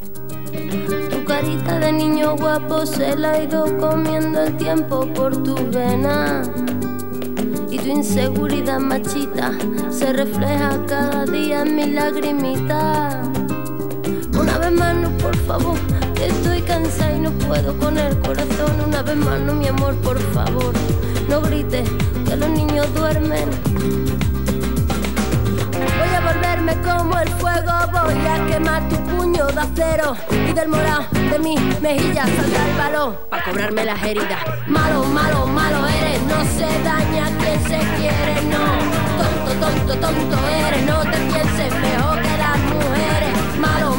Tu carita de niño guapo se la ha ido comiendo el tiempo por tu vena. Y tu inseguridad machita se refleja cada día en mi lagrimita. Una vez más, no, por favor, estoy cansada y no puedo con el corazón. Una vez más, no, mi amor, por favor, no grites que los niños duermen. Volverme como el fuego, voy a quemar tu puño de acero y del morado de mi mejilla salta el balón para cobrarme las heridas. Malo, malo, malo eres, no se daña quien se quiere, no. Tonto, tonto, tonto eres, no te pienses mejor que las mujeres. Malo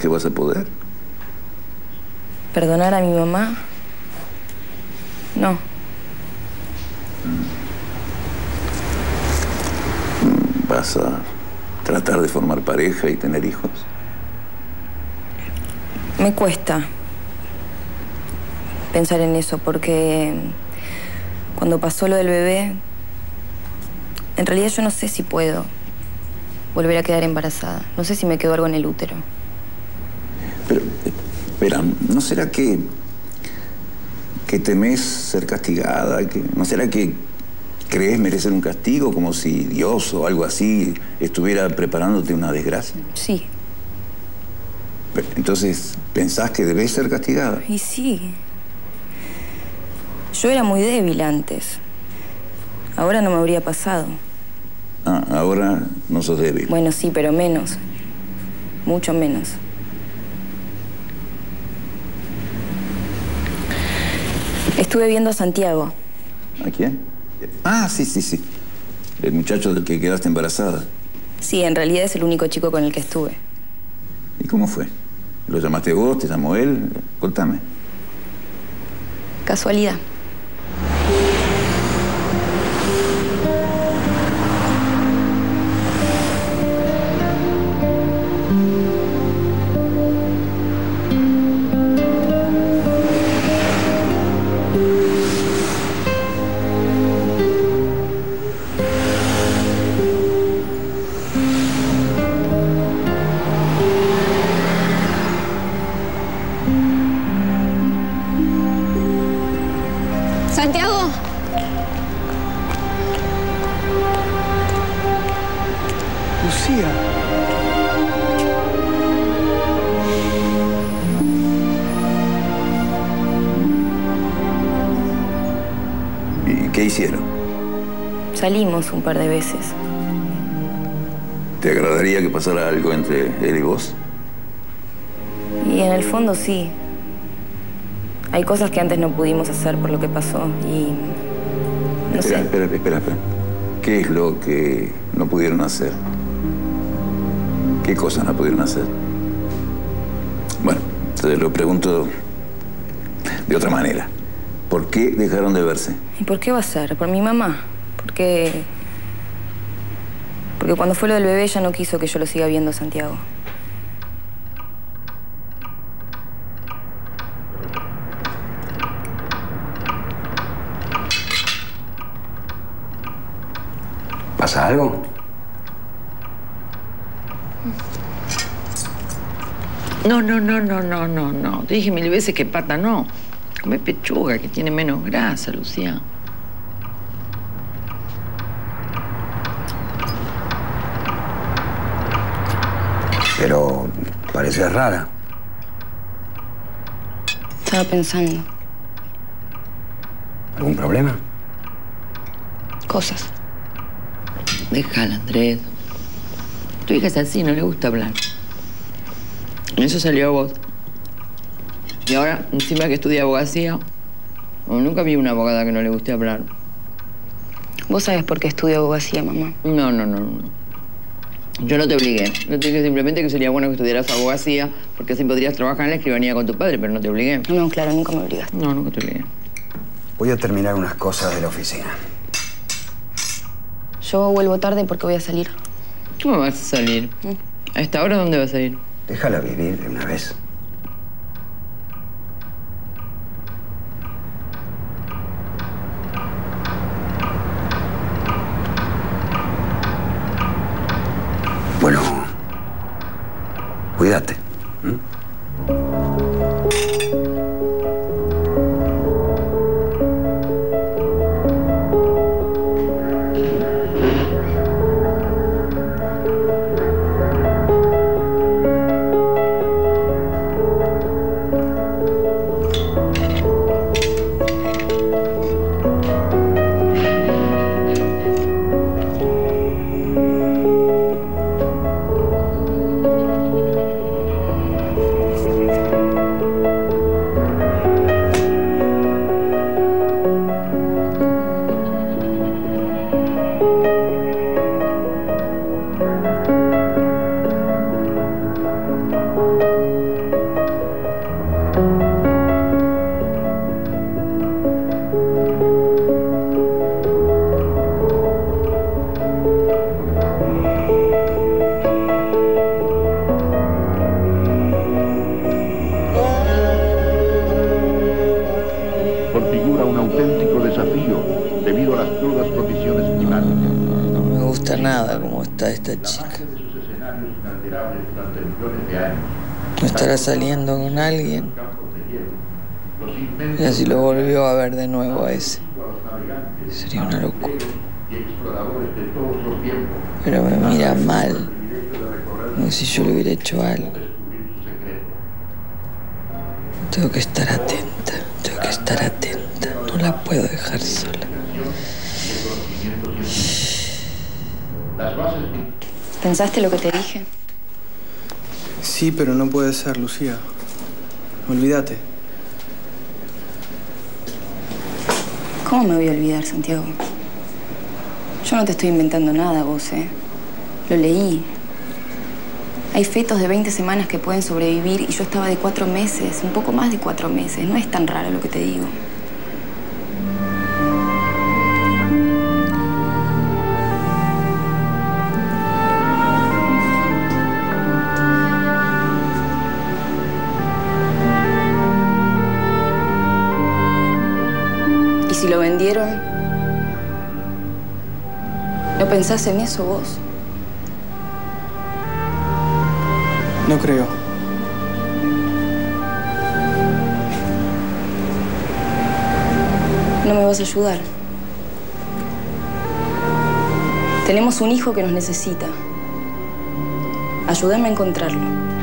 que vas a poder? ¿Perdonar a mi mamá? No. Va vas a tratar de formar pareja y tener hijos? Me cuesta pensar en eso porque cuando pasó lo del bebé, en realidad yo no sé si puedo volver a quedar embarazada. No sé si me quedó algo en el útero. Pero, espera, ¿no será que, que temes ser castigada? Que, ¿No será que crees merecer un castigo como si Dios o algo así estuviera preparándote una desgracia? Sí. Pero, Entonces, ¿pensás que debes ser castigada? Y sí. Yo era muy débil antes. Ahora no me habría pasado. Ah, ahora no sos débil. Bueno, sí, pero menos. Mucho menos. Estuve viendo a Santiago. ¿A quién? Ah, sí, sí, sí. El muchacho del que quedaste embarazada. Sí, en realidad es el único chico con el que estuve. ¿Y cómo fue? ¿Lo llamaste vos? ¿Te llamó él? Contame. Casualidad. Salimos un par de veces. ¿Te agradaría que pasara algo entre él y vos? Y en el fondo sí. Hay cosas que antes no pudimos hacer por lo que pasó y... No espera, sé. espera, espera, espera. ¿Qué es lo que no pudieron hacer? ¿Qué cosas no pudieron hacer? Bueno, te lo pregunto de otra manera. ¿Por qué dejaron de verse? ¿Y por qué va a ser? ¿Por mi mamá? Porque... Porque cuando fue lo del bebé ella no quiso que yo lo siga viendo Santiago. ¿Pasa algo? No, no, no, no, no, no, no. Te dije mil veces que pata no. Come pechuga, que tiene menos grasa, Lucía. Pero parece rara. Estaba pensando. ¿Algún problema? Cosas. Déjala, Andrés. Tu hija es así, no le gusta hablar. En eso salió a vos. Y ahora, encima que estudia abogacía, nunca vi una abogada que no le guste hablar. Vos sabés por qué estudio abogacía, mamá. No, no, no, no. Yo no te obligué. Yo te dije simplemente que sería bueno que estudiaras abogacía, porque así podrías trabajar en la escribanía con tu padre, pero no te obligué. No, claro, nunca me obligaste. No, nunca te obligué. Voy a terminar unas cosas de la oficina. Yo vuelvo tarde porque voy a salir. ¿Cómo vas a salir? ¿A esta hora dónde vas a ir? Déjala vivir de una vez. 嗯。Está esta chica. ¿No estará saliendo con alguien? Y así lo volvió a ver de nuevo a ese. Sería una locura. Pero me mira mal. Como si yo le hubiera hecho algo. Tengo que estar atenta. Tengo que estar atenta. No la puedo dejar sola. ¿Pensaste lo que te dije? Sí, pero no puede ser, Lucía. Olvídate. ¿Cómo me voy a olvidar, Santiago? Yo no te estoy inventando nada, vos, ¿eh? Lo leí. Hay fetos de 20 semanas que pueden sobrevivir y yo estaba de cuatro meses, un poco más de cuatro meses. No es tan raro lo que te digo. Vendieron? ¿No pensás en eso vos? No creo. ¿No me vas a ayudar? Tenemos un hijo que nos necesita. Ayúdame a encontrarlo.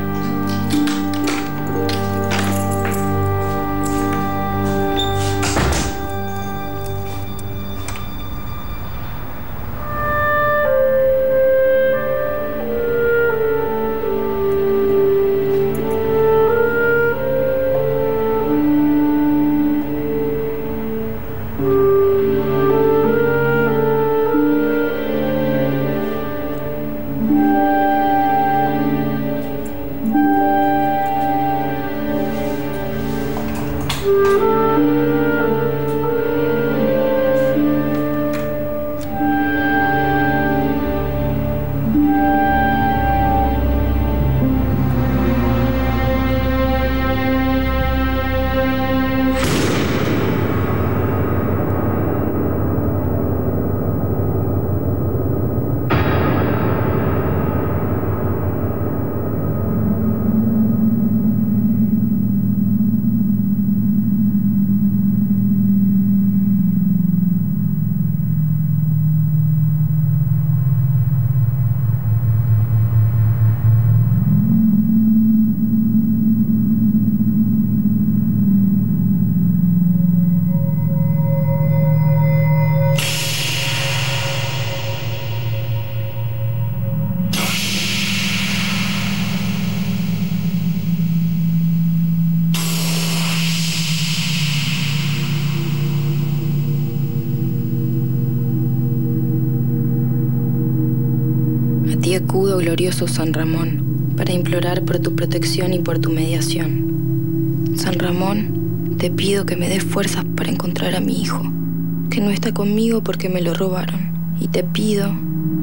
Glorioso San Ramón, para implorar por tu protección y por tu mediación. San Ramón, te pido que me des fuerzas para encontrar a mi hijo, que no está conmigo porque me lo robaron. Y te pido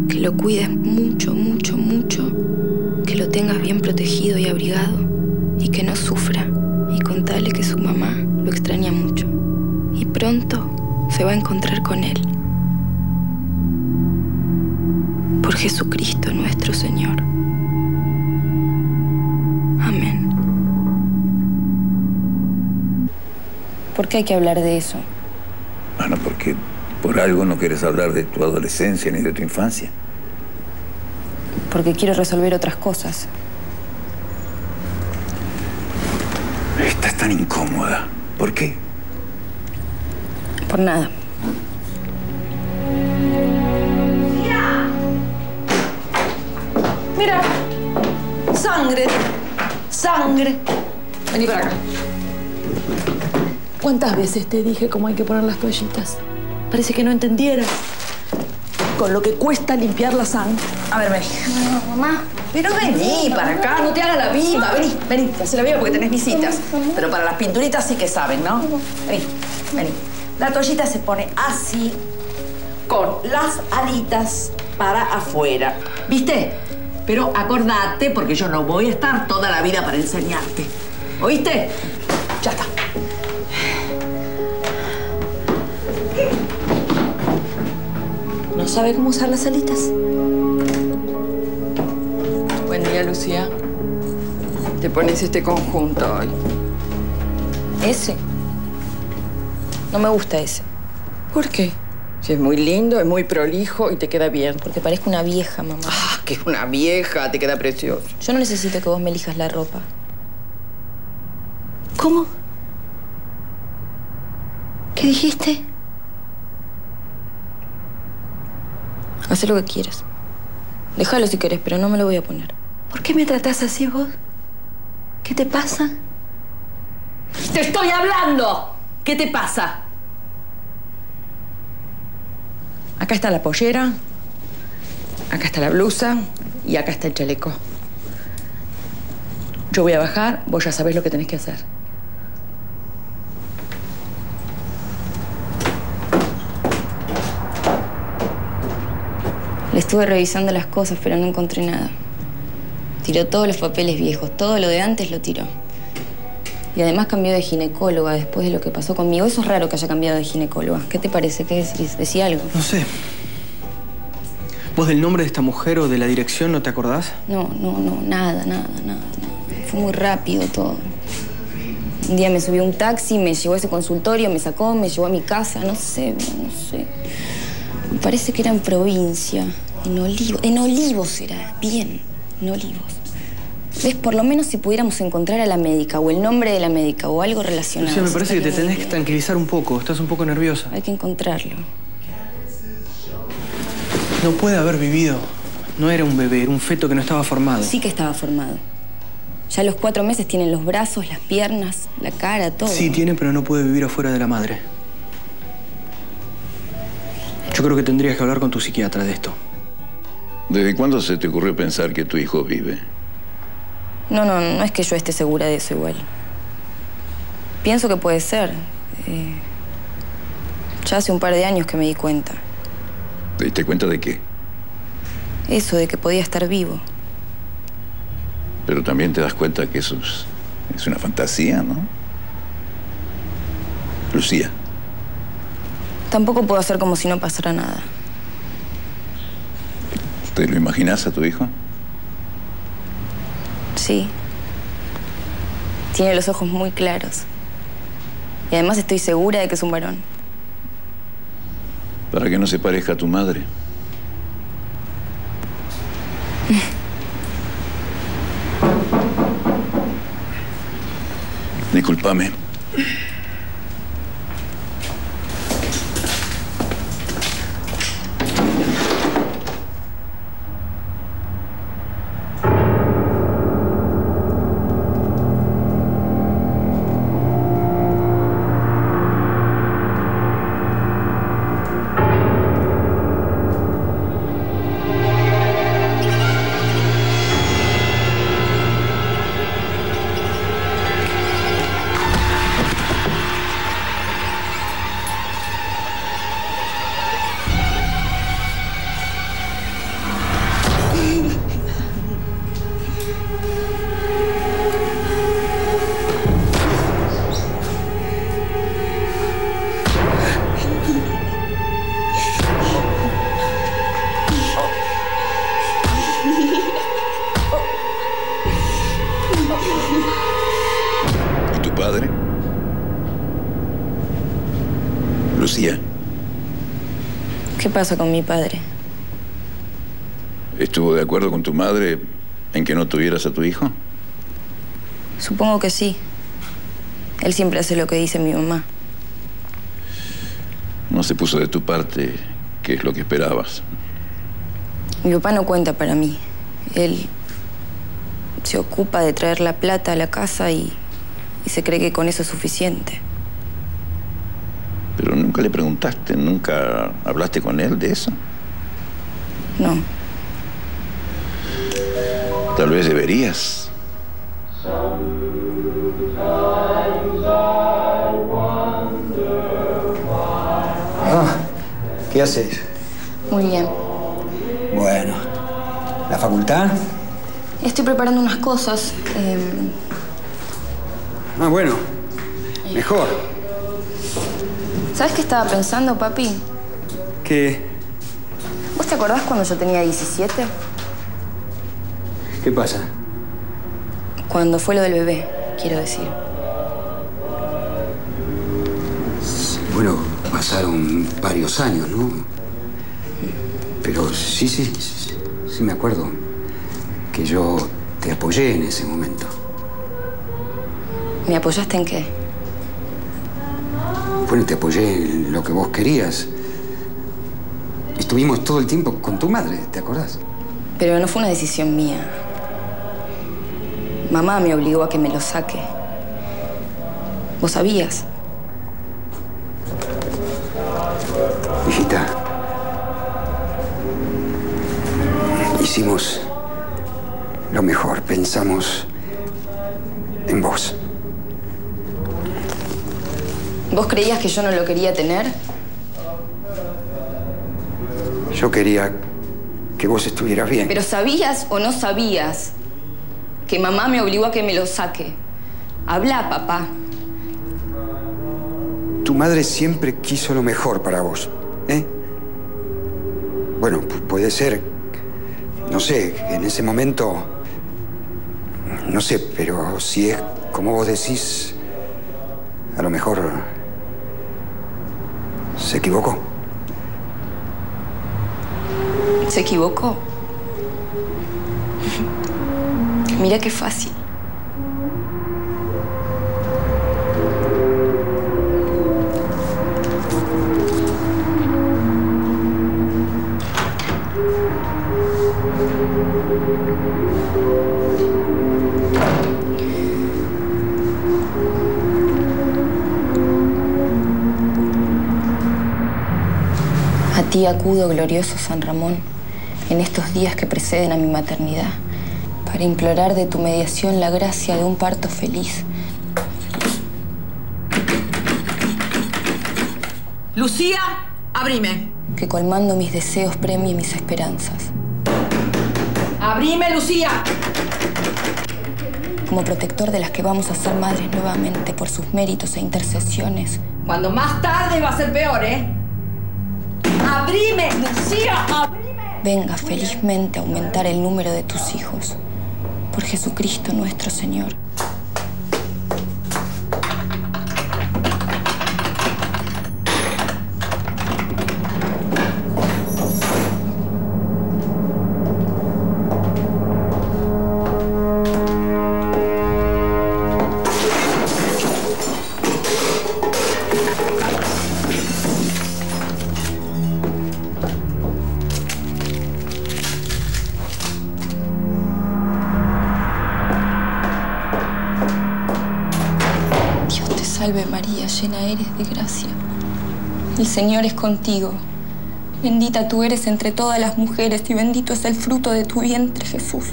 que lo cuides mucho, mucho, mucho, que lo tengas bien protegido y abrigado, y que no sufra, y contale que su mamá lo extraña mucho. Y pronto se va a encontrar con él. Por Jesucristo nuestro Señor. Amén. ¿Por qué hay que hablar de eso? Bueno, porque por algo no quieres hablar de tu adolescencia ni de tu infancia. Porque quiero resolver otras cosas. Estás tan incómoda. ¿Por qué? Por nada. Sangre, sangre. Vení para acá. ¿Cuántas veces te dije cómo hay que poner las toallitas? Parece que no entendieras. Con lo que cuesta limpiar la sangre. A ver, vení. mamá. Pero vení para acá, no te hagas la viva. Vení, vení, te hace la viva porque tenés visitas. Pero para las pinturitas sí que saben, ¿no? Vení, vení. La toallita se pone así, con las alitas para afuera. ¿Viste? Pero acordate, porque yo no voy a estar toda la vida para enseñarte. ¿Oíste? Ya está. No sabe cómo usar las alitas. Buen día, Lucía. Te pones este conjunto hoy. Ese. No me gusta ese. ¿Por qué? Si es muy lindo, es muy prolijo y te queda bien. Porque parezco una vieja, mamá. Que es una vieja, te queda precioso. Yo no necesito que vos me elijas la ropa. ¿Cómo? ¿Qué dijiste? Haz lo que quieras. Déjalo si querés, pero no me lo voy a poner. ¿Por qué me tratás así vos? ¿Qué te pasa? ¡Te estoy hablando! ¿Qué te pasa? Acá está la pollera, acá está la blusa y acá está el chaleco. Yo voy a bajar, vos ya sabés lo que tenés que hacer. Le estuve revisando las cosas, pero no encontré nada. Tiró todos los papeles viejos, todo lo de antes lo tiró. Y además cambió de ginecóloga después de lo que pasó conmigo. Eso es raro que haya cambiado de ginecóloga. ¿Qué te parece? ¿Qué decís? ¿Decía algo? No sé. ¿Vos del nombre de esta mujer o de la dirección no te acordás? No, no, no, nada, nada, nada. Fue muy rápido todo. Un día me subió un taxi, me llevó a ese consultorio, me sacó, me llevó a mi casa, no sé, no sé. Me parece que era en provincia, en Olivos. En Olivos era, bien, en Olivos. ¿Ves? Por lo menos si pudiéramos encontrar a la médica o el nombre de la médica o algo relacionado. Lucía, me parece que te tenés que tranquilizar un poco. Estás un poco nerviosa. Hay que encontrarlo. No puede haber vivido. No era un bebé, era un feto que no estaba formado. Sí que estaba formado. Ya a los cuatro meses tienen los brazos, las piernas, la cara, todo. Sí, tiene, pero no puede vivir afuera de la madre. Yo creo que tendrías que hablar con tu psiquiatra de esto. ¿Desde cuándo se te ocurrió pensar que tu hijo vive? No, no, no es que yo esté segura de eso igual. Pienso que puede ser. Eh, ya hace un par de años que me di cuenta. ¿Te diste cuenta de qué? Eso de que podía estar vivo. Pero también te das cuenta que eso es, es una fantasía, ¿no? Lucía, Tampoco puedo hacer como si no pasara nada. ¿te lo imaginas a tu hijo? Sí. Tiene los ojos muy claros. Y además estoy segura de que es un varón. Para que no se parezca a tu madre. Discúlpame. Pasa con mi padre? ¿estuvo de acuerdo con tu madre en que no tuvieras a tu hijo? Supongo que sí. Él siempre hace lo que dice mi mamá. No se puso de tu parte qué es lo que esperabas. Mi papá no cuenta para mí. Él se ocupa de traer la plata a la casa y, y se cree que con eso es suficiente. Nunca le preguntaste, nunca hablaste con él de eso. No. Tal vez deberías. Ah, ¿qué haces? Muy bien. Bueno, ¿la facultad? Estoy preparando unas cosas. eh, Ah, bueno, mejor. ¿Sabes qué estaba pensando, papi? ¿Qué? te acordás cuando yo tenía 17? ¿Qué pasa? Cuando fue lo del bebé, quiero decir. Bueno, pasaron varios años, ¿no? Pero sí, sí, sí, sí me acuerdo que yo te apoyé en ese momento. ¿Me apoyaste en qué? Bueno, te apoyé en lo que vos querías. Estuvimos todo el tiempo con tu madre, ¿te acordás? Pero no fue una decisión mía. Mamá me obligó a que me lo saque. ¿Vos sabías? Hijita, hicimos lo mejor. Pensamos en vos. ¿Vos creías que yo no lo quería tener? Yo quería que vos estuvieras bien. Pero ¿sabías o no sabías que mamá me obligó a que me lo saque? Habla, papá. Tu madre siempre quiso lo mejor para vos, ¿eh? Bueno, pu- puede ser, no sé, en ese momento, no sé, pero si es como vos decís, a lo mejor se equivocó. ¿Se equivocó? Mira qué fácil. Ti acudo, glorioso San Ramón, en estos días que preceden a mi maternidad, para implorar de tu mediación la gracia de un parto feliz. Lucía, abrime. que colmando mis deseos premie mis esperanzas. Abrime, Lucía. Como protector de las que vamos a ser madres nuevamente por sus méritos e intercesiones, Cuando más tarde va a ser peor, ¿eh? Abrime, Lucía, abrime. venga felizmente a aumentar el número de tus hijos. Por Jesucristo nuestro Señor. Salve María, llena eres de gracia. El Señor es contigo. Bendita tú eres entre todas las mujeres y bendito es el fruto de tu vientre, Jesús.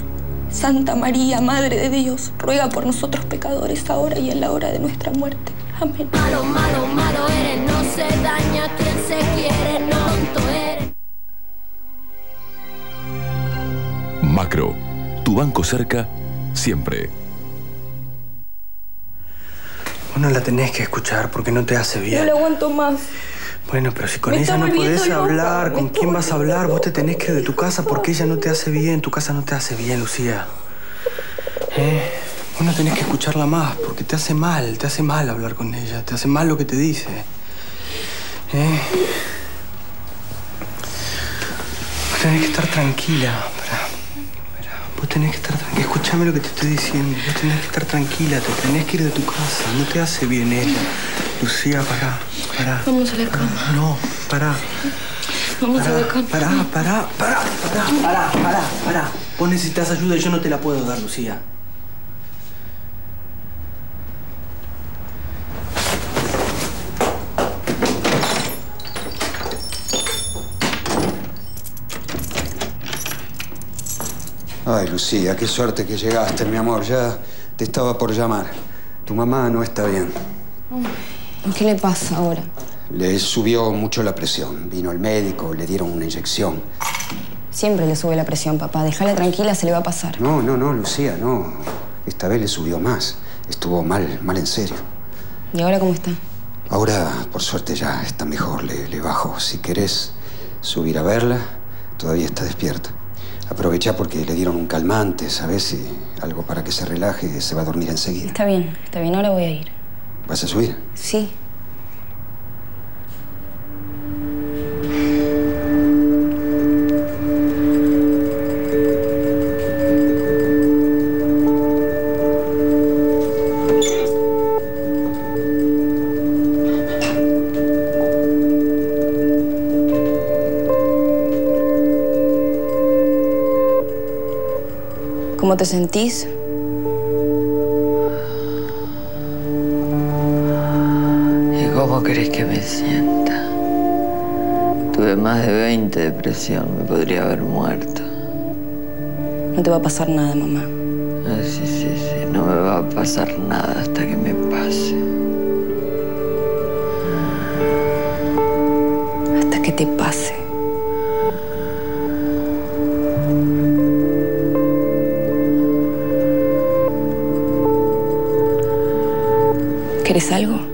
Santa María, Madre de Dios, ruega por nosotros pecadores ahora y en la hora de nuestra muerte. Amén. Malo, malo, malo eres, no se daña quien se quiere, no tonto eres. Macro, tu banco cerca, siempre. Vos no la tenés que escuchar porque no te hace bien. No lo aguanto más. Bueno, pero si con Me ella no podés hablar, ¿con quién vas a hablar? Vos te tenés que ir de tu casa porque ella no te hace bien. Tu casa no te hace bien, Lucía. ¿Eh? Vos no tenés que escucharla más porque te hace mal, te hace mal hablar con ella, te hace mal lo que te dice. ¿Eh? Tenés que estar tranquila. Pará, pará. Vos tenés que estar tranquila. Escúchame lo que te estoy diciendo. Vos tenés que estar tranquila, te tenés que ir de tu casa. No te hace bien ella. Lucía, pará, pará. Vamos a la cama. No, pará. Vamos a la Pará, cama. pará, pará, pará, pará, pará, pará, pará. Vos necesitas ayuda y yo no te la puedo dar, Lucía. Ay, Lucía, qué suerte que llegaste, mi amor. Ya te estaba por llamar. Tu mamá no está bien. ¿Qué le pasa ahora? Le subió mucho la presión. Vino el médico, le dieron una inyección. Siempre le sube la presión, papá. Déjala tranquila, se le va a pasar. No, no, no, Lucía, no. Esta vez le subió más. Estuvo mal, mal en serio. ¿Y ahora cómo está? Ahora, por suerte, ya está mejor. Le, le bajo. Si querés subir a verla, todavía está despierta. Aprovecha porque le dieron un calmante, ¿sabes? Si algo para que se relaje, se va a dormir enseguida. Está bien, está bien, ahora voy a ir. ¿Vas a subir? Sí. ¿Cómo te sentís? ¿Y cómo querés que me sienta? Tuve más de 20 depresión, me podría haber muerto. No te va a pasar nada, mamá. Ah, sí, sí, sí, no me va a pasar nada hasta que me pase. Hasta que te pase. ¿Quieres algo?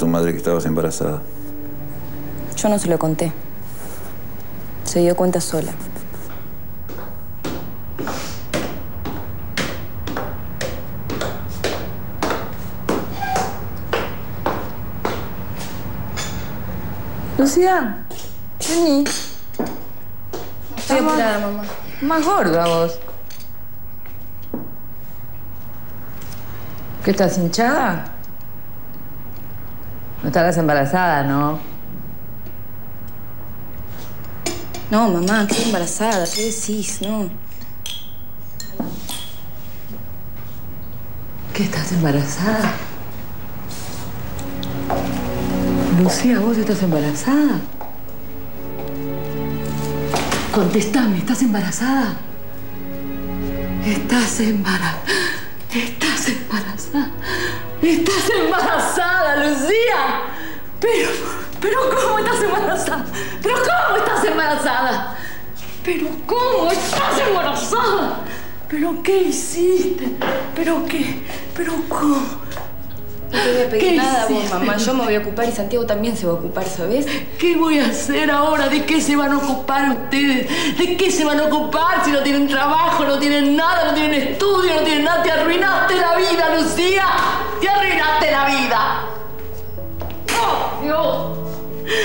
Tu madre que estabas embarazada? Yo no se lo conté. Se dio cuenta sola. Lucía, vení. Estoy apurada, mamá. Más gorda vos. ¿Qué estás hinchada? Estarás embarazada, ¿no? No, mamá, estoy embarazada. ¿Qué decís? No. ¿Qué estás embarazada? Lucía, ¿vos estás embarazada? Contestame, ¿estás embarazada? Estás embarazada. Estás embarazada. Estás embarazada, Lucía. Pero, pero ¿cómo estás embarazada? Pero ¿cómo estás embarazada? Pero ¿cómo estás embarazada? ¿Pero qué hiciste? ¿Pero qué? ¿Pero cómo? No te voy a ¿Qué pedir nada a vos, hiciste? mamá. Yo me voy a ocupar y Santiago también se va a ocupar, ¿sabes? ¿Qué voy a hacer ahora? ¿De qué se van a ocupar ustedes? ¿De qué se van a ocupar si no tienen trabajo, no tienen nada, no tienen estudio, no tienen nada? Te arruinaste la vida, Lucía. Te arruinaste la vida.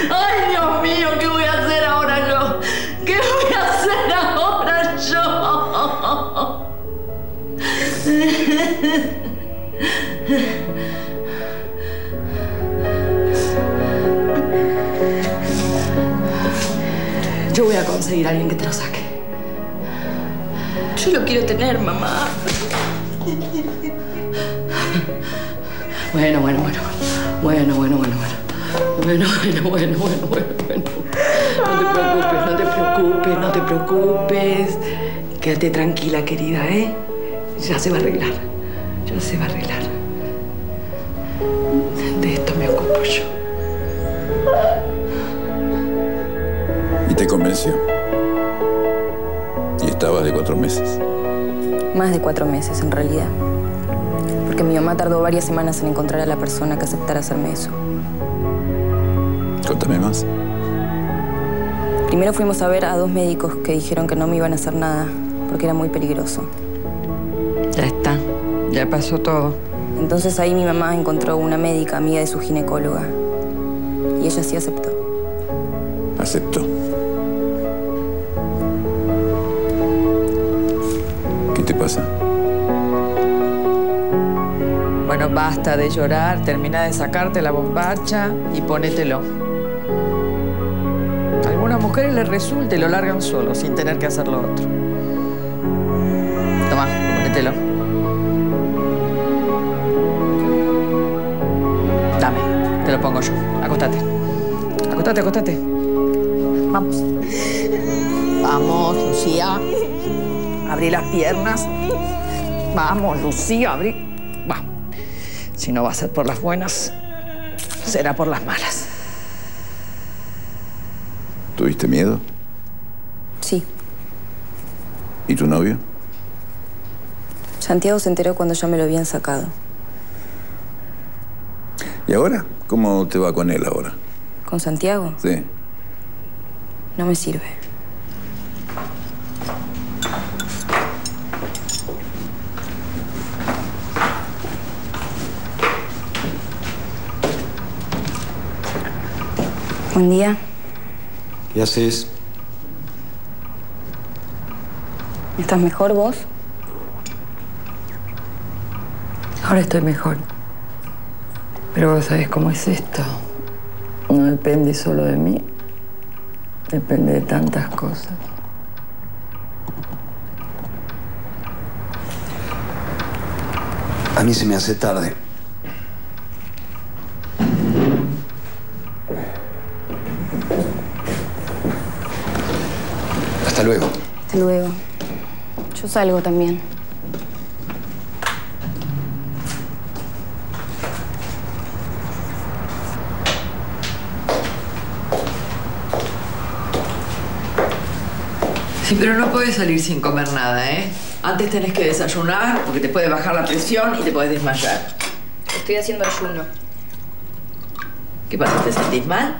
¡Ay, Dios mío! ¿Qué voy a hacer ahora yo? ¿Qué voy a hacer ahora yo? Yo voy a conseguir a alguien que te lo saque. Yo lo quiero tener, mamá. Bueno, bueno, bueno. Bueno, bueno, bueno, bueno. Bueno, bueno, bueno, bueno, bueno, bueno. No te preocupes, no te preocupes, no te preocupes. Quédate tranquila, querida, ¿eh? Ya se va a arreglar. Ya se va a arreglar. De esto me ocupo yo. Y te convenció. Y estabas de cuatro meses. Más de cuatro meses, en realidad. Porque mi mamá tardó varias semanas en encontrar a la persona que aceptara hacerme eso. Contame más. Primero fuimos a ver a dos médicos que dijeron que no me iban a hacer nada porque era muy peligroso. Ya está. Ya pasó todo. Entonces ahí mi mamá encontró una médica amiga de su ginecóloga. Y ella sí aceptó. Aceptó. ¿Qué te pasa? Bueno, basta de llorar, termina de sacarte la bombacha y ponételo. Algunas mujeres les resulta y lo largan solo, sin tener que hacer lo otro. Toma, ponételo. Dame, te lo pongo yo. Acostate. Acostate, acostate. Vamos. Vamos, Lucía. Abrí las piernas. Vamos, Lucía, abrí. Va. Si no va a ser por las buenas, será por las malas. ¿Tuviste miedo? Sí. ¿Y tu novio? Santiago se enteró cuando ya me lo habían sacado. ¿Y ahora? ¿Cómo te va con él ahora? ¿Con Santiago? Sí. No me sirve. Buen día. ¿Qué haces? ¿Estás mejor vos? Ahora estoy mejor. Pero vos sabés cómo es esto. No depende solo de mí. Depende de tantas cosas. A mí se me hace tarde. Hasta luego. Hasta luego. Yo salgo también. Sí, pero no puedes salir sin comer nada, ¿eh? Antes tenés que desayunar porque te puede bajar la presión y te puedes desmayar. Estoy haciendo ayuno. ¿Qué pasa? ¿Te sentís mal?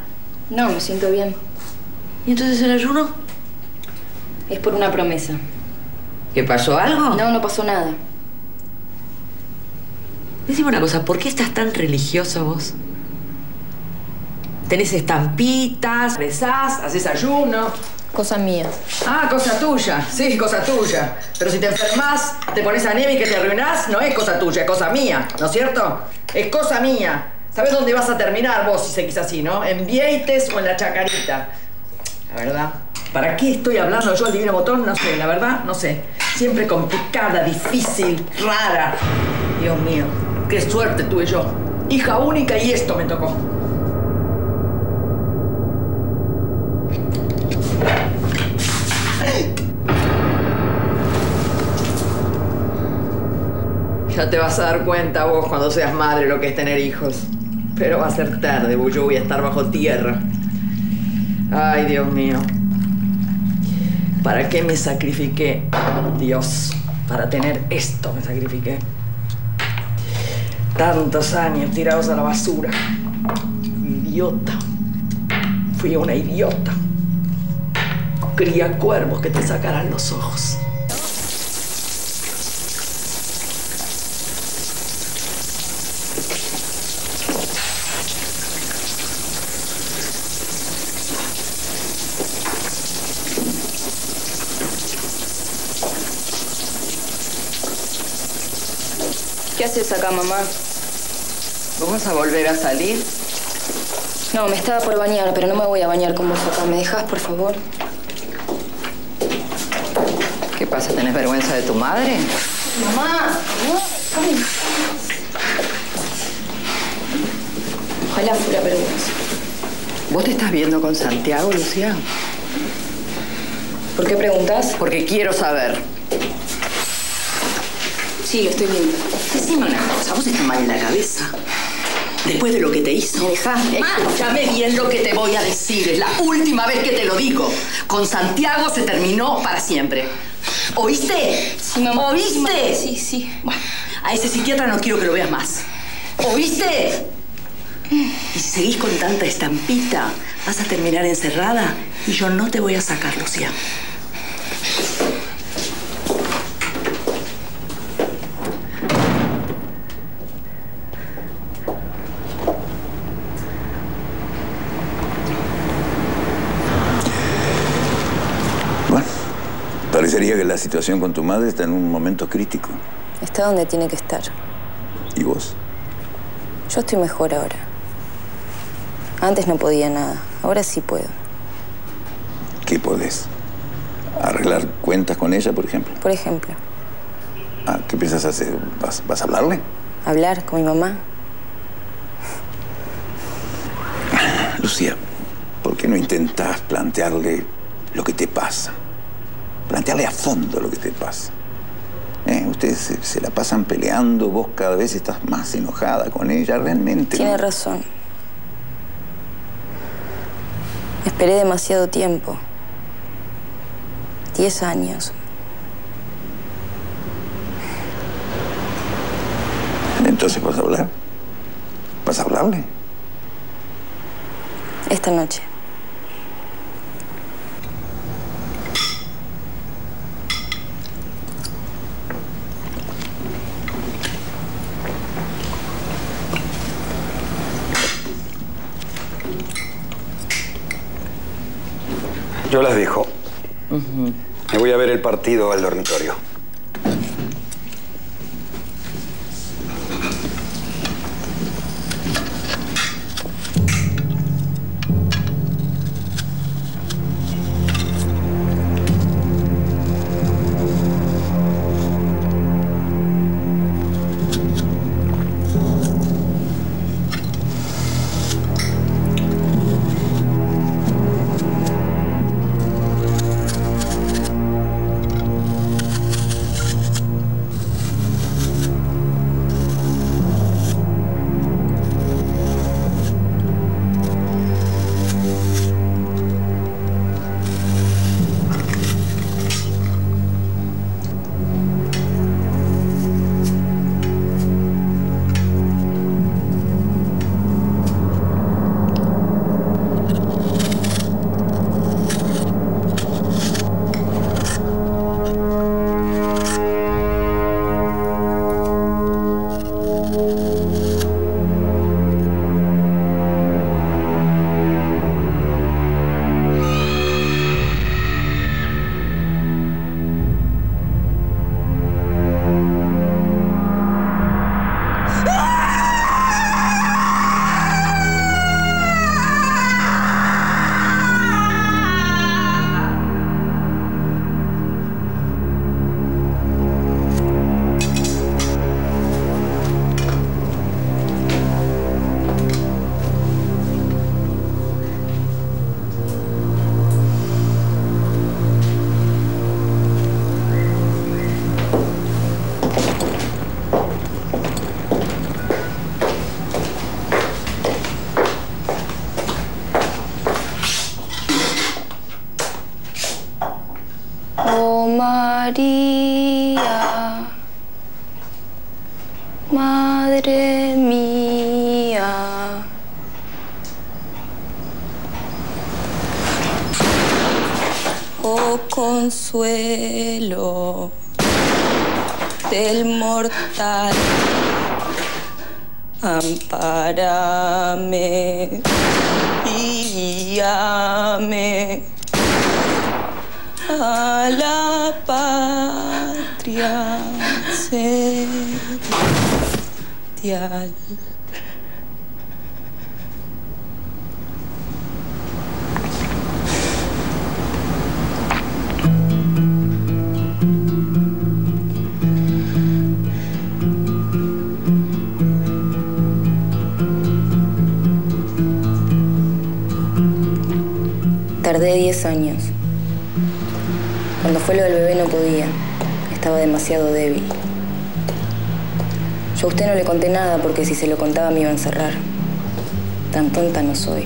No, me siento bien. ¿Y entonces el ayuno? Es por una promesa. ¿Qué pasó algo? No, no pasó nada. Decime una cosa, ¿por qué estás tan religiosa vos? Tenés estampitas, rezás, haces ayuno. Cosa mía. Ah, cosa tuya. Sí, cosa tuya. Pero si te enfermas, te pones anémica y te arruinás, no es cosa tuya, es cosa mía, ¿no es cierto? Es cosa mía. ¿Sabes dónde vas a terminar vos si seguís así, no? ¿En Vieites o en la Chacarita? La verdad. ¿Para qué estoy hablando yo al divino botón? No sé, la verdad, no sé. Siempre complicada, difícil, rara. Dios mío, qué suerte tuve yo. Hija única y esto me tocó. Ya te vas a dar cuenta vos cuando seas madre lo que es tener hijos. Pero va a ser tarde, yo voy a estar bajo tierra. Ay, Dios mío. ¿Para qué me sacrifiqué? Dios, para tener esto me sacrifiqué. Tantos años tirados a la basura. Idiota. Fui una idiota. Cría cuervos que te sacarán los ojos. Haces acá, mamá? ¿Vos vas a volver a salir? No, me estaba por bañar, pero no me voy a bañar con vos acá. ¿Me dejas, por favor? ¿Qué pasa? ¿Tenés vergüenza de tu madre? Mamá, no, ay. Ojalá fuera vergüenza. ¿Vos te estás viendo con Santiago, Lucía? ¿Por qué preguntas? Porque quiero saber. Sí, lo estoy viendo. Decime una cosa, vos estás mal en la cabeza. Después de lo que te hizo. Escúchame bien lo que te voy a decir. Es la última vez que te lo digo. Con Santiago se terminó para siempre. ¿Oíste? Sí, mamá. ¿Oíste? Sí, sí. Bueno, a ese psiquiatra no quiero que lo veas más. ¿Oíste? Y si seguís con tanta estampita, vas a terminar encerrada y yo no te voy a sacar, Lucía. Parecería que la situación con tu madre está en un momento crítico. Está donde tiene que estar. ¿Y vos? Yo estoy mejor ahora. Antes no podía nada, ahora sí puedo. ¿Qué podés? ¿Arreglar cuentas con ella, por ejemplo? Por ejemplo, Ah, ¿Qué piensas hacer? ¿Vas, vas a hablarle? hablar con mi mamá. Lucía, ¿por qué no intentas plantearle lo que te pasa? Plantearle a fondo lo que te pasa. ¿Eh? Ustedes se, se la pasan peleando, vos cada vez estás más enojada con ella, realmente. Tiene ¿no? razón. Esperé demasiado tiempo. Diez años. Entonces vas a hablar. ¿Vas a hablarle? Esta noche. Yo las dejo. Me voy a ver el partido al dormitorio. Del mortal, amparame y guíame a la patria celestial. Tardé 10 años. Cuando fue lo del bebé no podía. Estaba demasiado débil. Yo a usted no le conté nada porque si se lo contaba me iba a encerrar. Tan tonta no soy.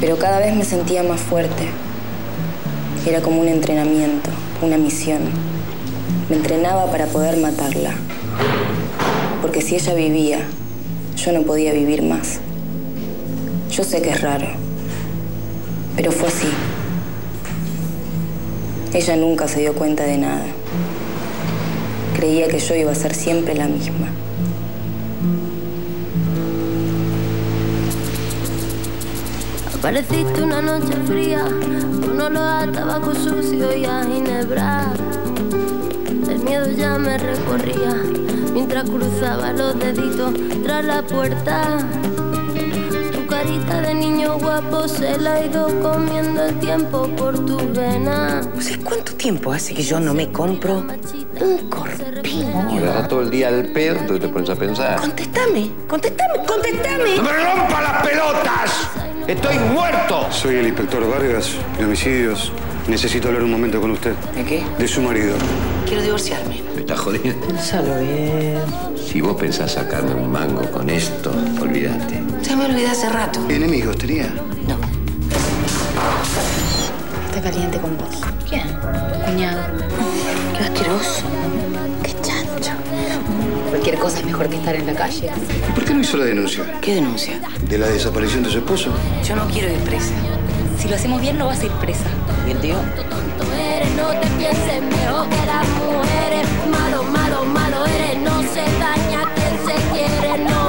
Pero cada vez me sentía más fuerte. Era como un entrenamiento, una misión. Me entrenaba para poder matarla. Porque si ella vivía, yo no podía vivir más. Yo sé que es raro, pero fue así. Ella nunca se dio cuenta de nada. Creía que yo iba a ser siempre la misma. Pareciste una noche fría, con olor a tabaco sucio y a ginebra. El miedo ya me recorría mientras cruzaba los deditos tras la puerta. Carita de niño guapo se la ha ido comiendo el tiempo por tus venas. O sea, ¿cuánto tiempo hace que yo no me compro un corpiño? Llegará todo el día al pedo, entonces te pones a pensar. Contestame, contestame, contestame. ¡No me rompa las pelotas! ¡Estoy muerto! Soy el inspector Vargas de homicidios. Necesito hablar un momento con usted. ¿De qué? De su marido. Quiero divorciarme. Me estás jodiendo. Pensalo bien. Si vos pensás sacarme un mango con esto, olvídate. Ya me olvidé hace rato. Enemigos tenía? No. Está caliente con vos. ¿Quién? Cuñado. Qué asqueroso. Qué chancho. Cualquier cosa es mejor que estar en la calle. ¿Y por qué no hizo la denuncia? ¿Qué denuncia? De la desaparición de su esposo. Yo no quiero ir presa. Si lo hacemos bien, no vas a ir presa. ¿Y el tío? Tonto eres, no te pienses mejor que las mujeres. Malo, malo, malo eres, no se daña quien se quiere.